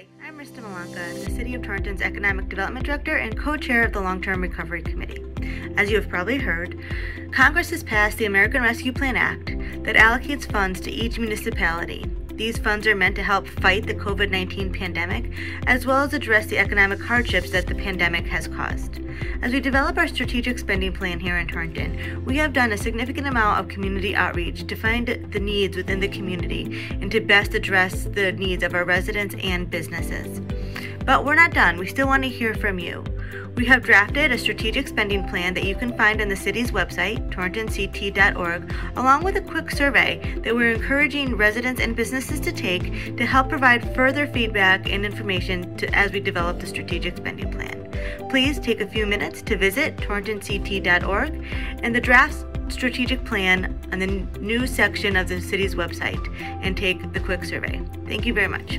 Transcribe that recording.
Hi, I'm Rista Malanca, the City of Torrington's Economic Development Director and co-chair of the Long-Term Recovery Committee. As you have probably heard, Congress has passed the American Rescue Plan Act that allocates funds to each municipality these funds are meant to help fight the COVID 19 pandemic as well as address the economic hardships that the pandemic has caused. As we develop our strategic spending plan here in Torrington, we have done a significant amount of community outreach to find the needs within the community and to best address the needs of our residents and businesses. But we're not done. We still want to hear from you. We have drafted a strategic spending plan that you can find on the city's website, torringtonct.org, along with a quick survey that we're encouraging residents and businesses to take to help provide further feedback and information to, as we develop the strategic spending plan. Please take a few minutes to visit torringtonct.org and the draft strategic plan on the news section of the city's website and take the quick survey. Thank you very much.